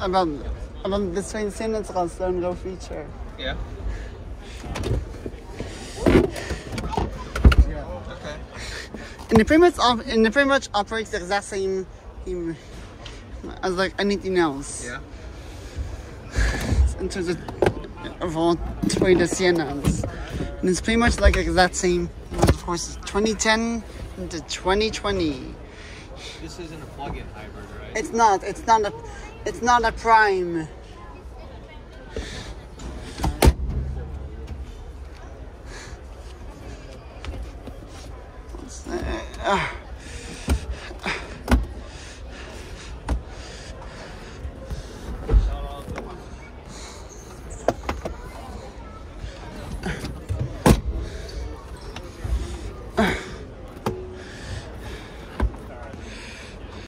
about about between Sienna and Stow N Go feature. Yeah. yeah. Okay. And it pretty much op- and it pretty much operates the exact same same as like anything else. Yeah. In terms of of all three the Siennas. And it's pretty much like exact same of course 2010 to 2020. This isn't a plug-in hybrid, right? It's not. It's not a. It's not a crime. What's that? Ah.